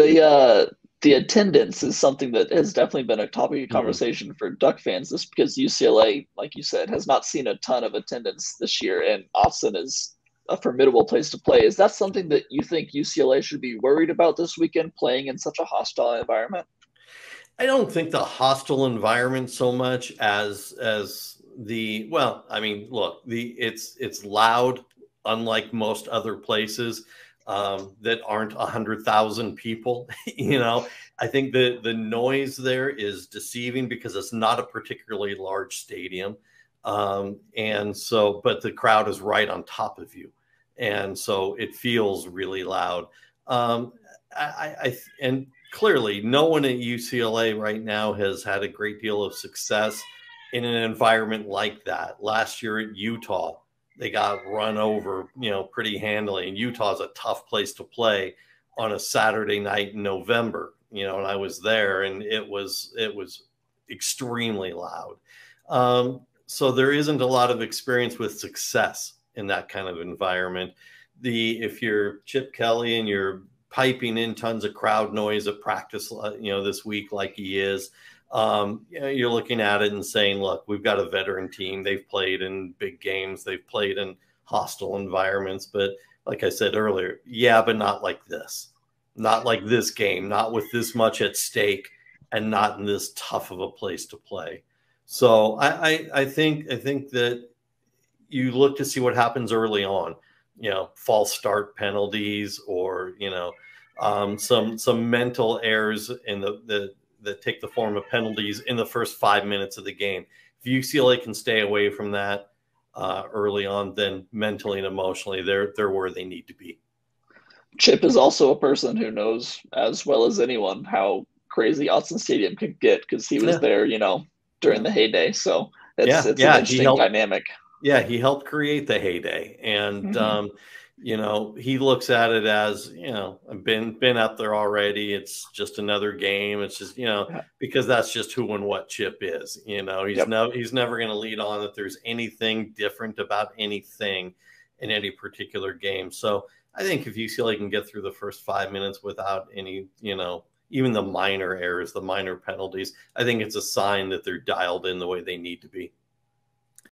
the uh, the attendance is something that has definitely been a topic of mm-hmm. conversation mm-hmm. for Duck fans. This because UCLA, like you said, has not seen a ton of attendance this year, and Autzen is a formidable place to play. Is that something that you think UCLA should be worried about this weekend, playing in such a hostile environment? I don't think the hostile environment so much as as the well. I mean, look, the it's it's loud, unlike most other places um, that aren't a hundred thousand people. you know, I think the the noise there is deceiving because it's not a particularly large stadium, um, and so but the crowd is right on top of you, and so it feels really loud. Um, I, I and clearly no one at UCLA right now has had a great deal of success in an environment like that. Last year at Utah, they got run over, you know, pretty handily. And Utah's a tough place to play on a Saturday night in November, you know, and I was there and it was it was extremely loud. Um, so there isn't a lot of experience with success in that kind of environment. The if you're Chip Kelly and you're piping in tons of crowd noise at practice, uh, you know, this week like he is, um, you're looking at it and saying, look, we've got a veteran team. They've played in big games, they've played in hostile environments. But like I said earlier, yeah, but not like this. Not like this game, not with this much at stake and not in this tough of a place to play. So I, I, I think I think that you look to see what happens early on, you know, false start penalties or, you know, um, some some mental errors in the, the that take the form of penalties in the first five minutes of the game. If UCLA can stay away from that uh, early on, then mentally and emotionally, they're they're where they need to be. Chip is also a person who knows as well as anyone how crazy Autzen Stadium can get because he was yeah. there, you know, during the heyday. So it's, yeah, it's yeah, an interesting helped, dynamic. Yeah, he helped create the heyday, and mm-hmm. um, you know he looks at it as you know i've been been out there already it's just another game it's just you know because that's just who and what chip is you know he's yep. no he's never going to lead on that there's anything different about anything in any particular game so i think if ucla can get through the first five minutes without any you know even the minor errors the minor penalties i think it's a sign that they're dialed in the way they need to be